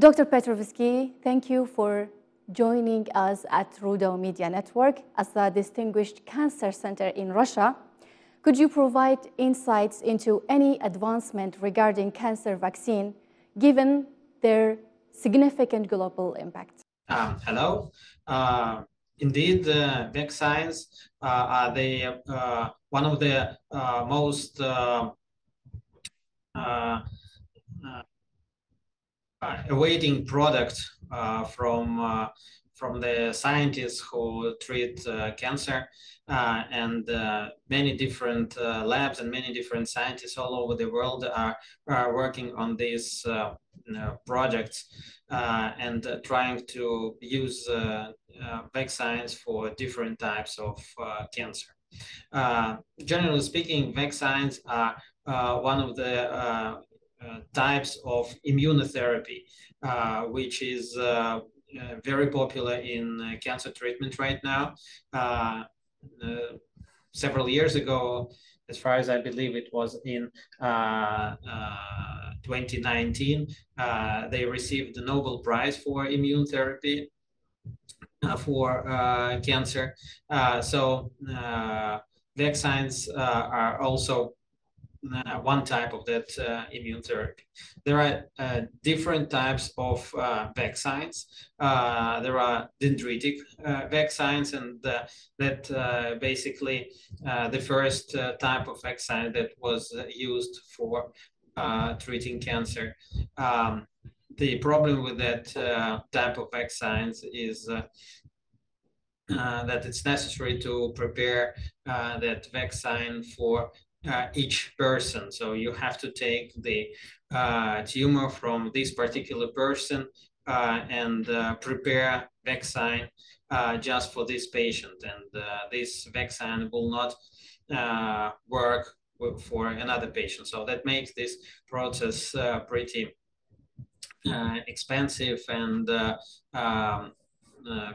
Dr. Petrovsky, thank you for joining us at Rudaw Media Network as a distinguished cancer center in Russia. Could you provide insights into any advancement regarding cancer vaccine given their significant global impact? Um, hello. Uh, indeed, uh, vaccines uh, are the uh, one of the uh, most uh, awaiting product from from the scientists who treat uh, cancer uh, and uh, many different uh, labs and many different scientists all over the world are, are working on these uh, you know, projects uh, and trying to use vaccines for different types of cancer. generally speaking, vaccines are one of the Uh, types of immunotherapy, uh, which is uh, uh, very popular in uh, cancer treatment right now. Uh, several years ago, as far as I believe it was in 2019, they received the Nobel Prize for immune therapy for cancer. so vaccines are also uh, one type of that uh, immune therapy. There are uh, different types of uh, vaccines. Uh, there are dendritic uh, vaccines, and that basically the first type of vaccine that was used for treating cancer. Um, the problem with that type of vaccines is that it's necessary to prepare that vaccine for uh, each person. So you have to take the uh, tumor from this particular person uh, and uh, prepare vaccine uh, just for this patient. And uh, this vaccine will not work for another patient. So that makes this process pretty expensive and um,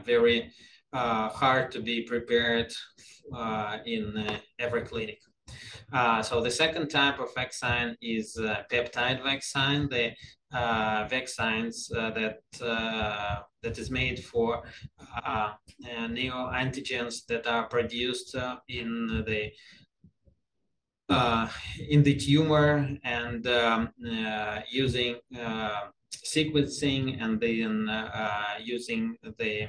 very hard to be prepared in every clinic. Uh, so the second type of vaccine is uh, peptide vaccine. The uh, vaccines uh, that uh, that is made for uh, neoantigens that are produced in the in the tumor and um, using sequencing and then using the uh,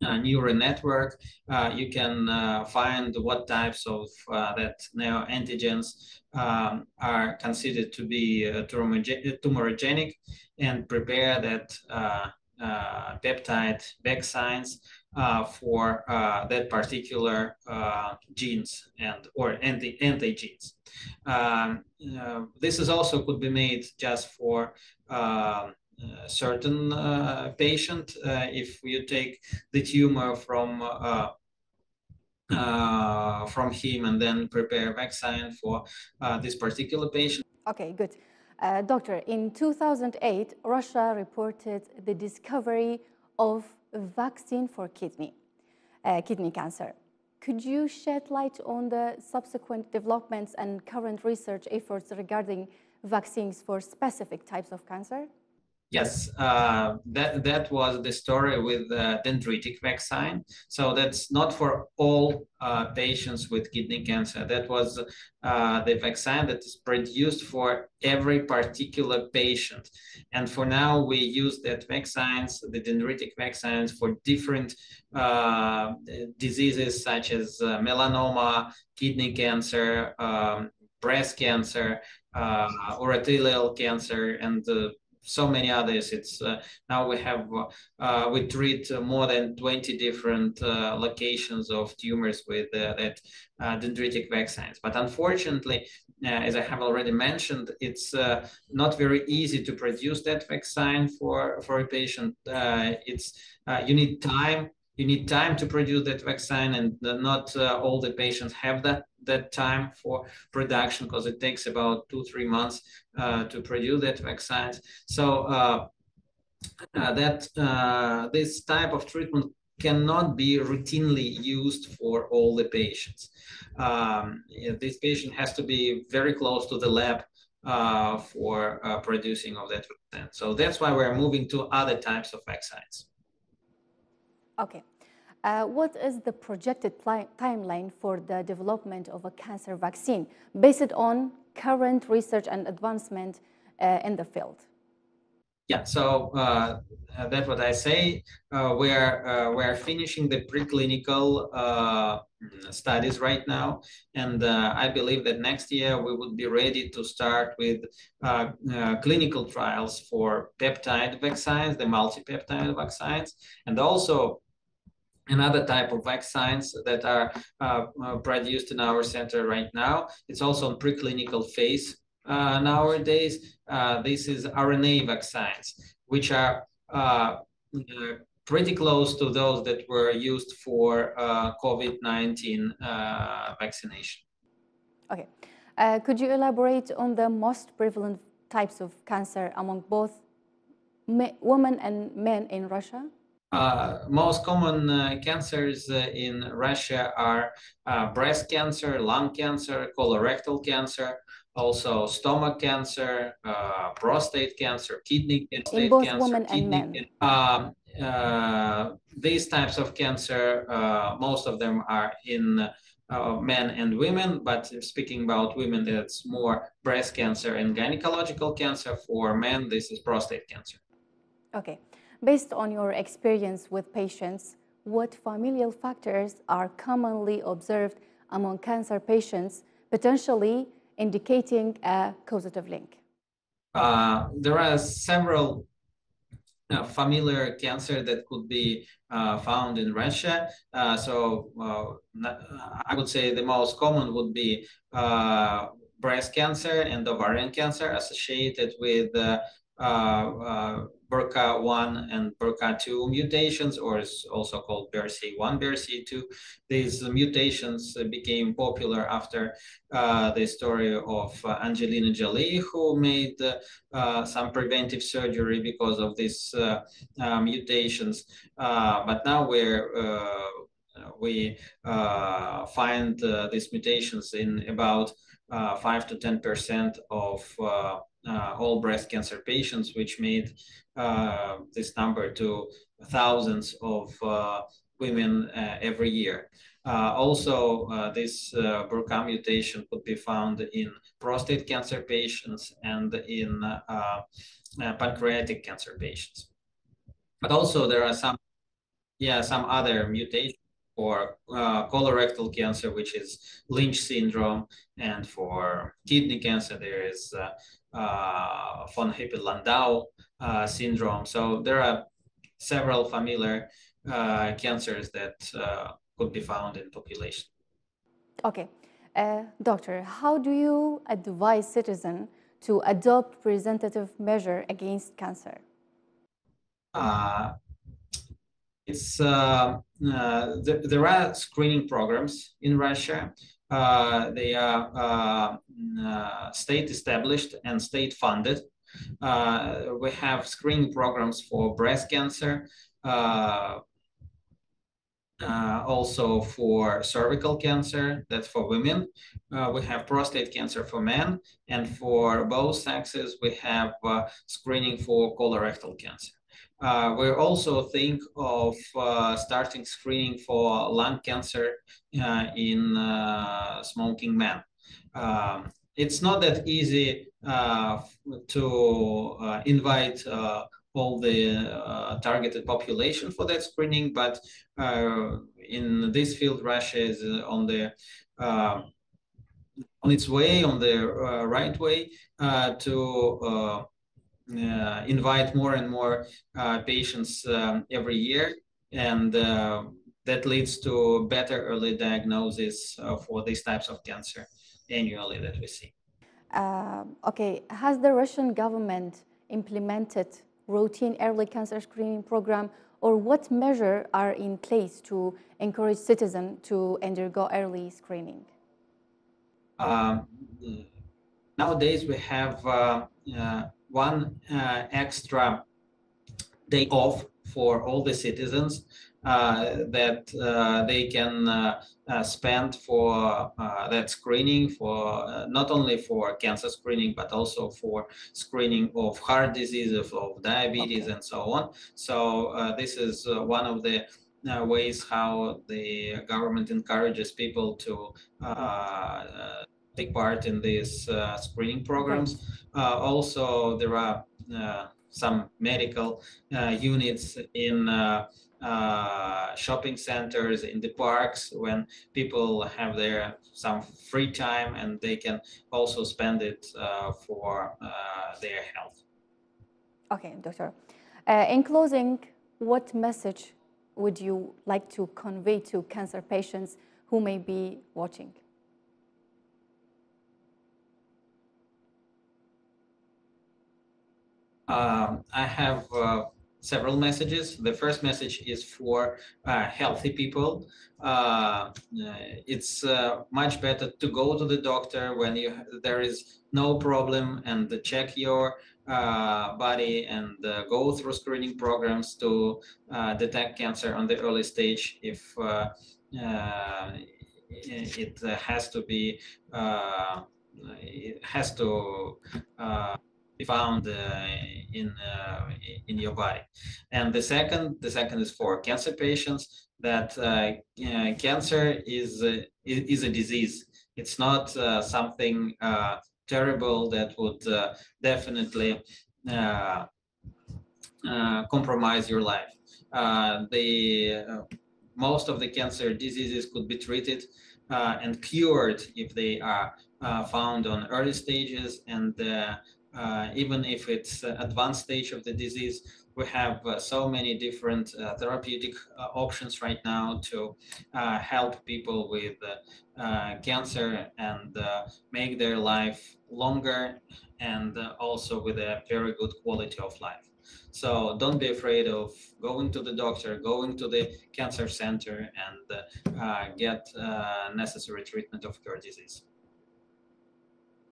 neural network, uh, you can uh, find what types of uh, that neoantigens um, are considered to be uh, tumorigenic and prepare that uh, peptide vaccines for that particular genes and or anti antigens. Um, this is also could be made just for um, certain uh, patient, uh, if you take the tumor from uh, from him and then prepare vaccine for this particular patient. Okay, good. Uh, doctor, in 2008, Russia reported the discovery of a vaccine for kidney, uh, kidney cancer. Could you shed light on the subsequent developments and current research efforts regarding vaccines for specific types of cancer? Yes, uh, that that was the story with dendritic vaccine. So that's not for all uh, patients with kidney cancer. That was uh, the vaccine that is produced for every particular patient. And for now, we use that vaccines, the dendritic vaccines, for different uh, diseases such as uh, melanoma, kidney cancer, um, breast cancer, uh, urothelial cancer, and so many others. It's uh, now we have uh, we treat more than 20 different uh, locations of tumors with uh, that uh, dendritic vaccines. But unfortunately, uh, as I have already mentioned, it's not very easy to produce that vaccine for for a patient. it's you need time you need time to produce that vaccine and not uh, all the patients have that that time for production because it takes about two three months uh, to produce that vaccine so uh, uh that uh, this type of treatment cannot be routinely used for all the patients um, this patient has to be very close to the lab uh, for producing of that vaccine. So that's why we're moving to other types of vaccines. Okay. Uh, what is the projected timeline for the development of a cancer vaccine based on current research and advancement uh, in the field? Yeah, so uh, uh that's what I say. Uh, we're uh, we're finishing the preclinical studies right now, and I believe that next year we would be ready to start with clinical trials for peptide vaccines, the multi-peptide vaccines, and also another type of vaccines that are uh, uh, produced in our center right now. It's also in preclinical phase uh, nowadays. Uh, this is RNA vaccines, which are uh, pretty close to those that were used for uh, COVID-19 vaccination. Okay. could you elaborate on the most prevalent types of cancer among both women and men in Russia? Uh, most common uh, cancers uh, in Russia are uh, breast cancer, lung cancer, colorectal cancer, also stomach cancer, uh, prostate cancer, kidney cancer. In both cancer, women and men. Um, uh, these types of cancer, most of them are in men and women, but speaking about women, that's more breast cancer and gynecological cancer. For men, this is prostate cancer. Okay. Based on your experience with patients, what familial factors are commonly observed among cancer patients, potentially indicating a causative link? Uh, there are several uh, familiar cancer that could be uh, found in Russia. Uh, so uh, I would say the most common would be uh, breast cancer and ovarian cancer associated with BRCA1 and BRCA2 mutations, or is also called BRCA1, BRCA2. These mutations became popular after uh, the story of uh, Angelina Jolie, who made uh, some preventive surgery because of these uh, uh, mutations. Uh, but now we're we find these mutations in about 5 to 10 percent of uh, all breast cancer patients, which made uh, this number to thousands of uh, women every year. Uh, also, uh, this uh, BRCA mutation could be found in prostate cancer patients and in pancreatic cancer patients. But also there are some, yeah, some other mutations for colorectal cancer, which is Lynch syndrome, and for kidney cancer, there is uh, von Hippel-Lindau uh, syndrome. So there are several familiar uh, cancers that could be found in population. Okay. Uh, doctor, how do you advise citizens to adopt preventative measure against cancer? Uh, it's uh, th there are screening programs in Russia uh, they are uh, uh, state established and state funded. we have screening programs for breast cancer, uh, also for cervical cancer, that's for women. Uh, we have prostate cancer for men, and for both sexes, we have uh, screening for colorectal cancer. Uh, we also think of uh, starting screening for lung cancer uh, in uh, smoking men. Um, it's not that easy uh, to uh, invite all the targeted population for that screening, but in this field, Russia is on the on its way, on the right way to invite more and more uh, patients um, every year, and uh, that leads to better early diagnosis for these types of cancer annually that we see. okay, has the Russian government implemented routine early cancer screening program or what measures are in place to encourage citizens to undergo early screening? Um, nowadays we have uh, uh, one uh, extra day off for all the citizens uh, that uh, they can uh, spend for that screening for not only for cancer screening but also for screening of heart disease, of, of diabetes, okay. and so on. So this is one of the uh, ways how the government encourages people to uh, take part in these uh, screening programs. also, there are some medical units in uh, shopping centers in the parks when people have their some free time and they can also spend it uh, for uh, their health okay doctor in closing what message would you like to convey to cancer patients who may be watching? Um, I have uh, several messages. The first message is for uh, healthy people. Uh, it's uh, much better to go to the doctor when you there is no problem and check your uh, body and uh, go through screening programs to uh, detect cancer on the early stage if it has to be it has to be found uh, in uh, in your body and the second the second is for cancer patients that uh, cancer is is a disease it's not something terrible that would uh, definitely uh, uh, compromise your life. the most of the cancer diseases could be treated and cured if they are found on early stages and uh, Uh, even if it's uh, advanced stage of the disease, we have uh, so many different uh, therapeutic uh, options right now to help people with cancer and make their life longer and also with a very good quality of life. So don't be afraid of going to the doctor, going to the cancer center and uh, get uh, necessary treatment of your disease.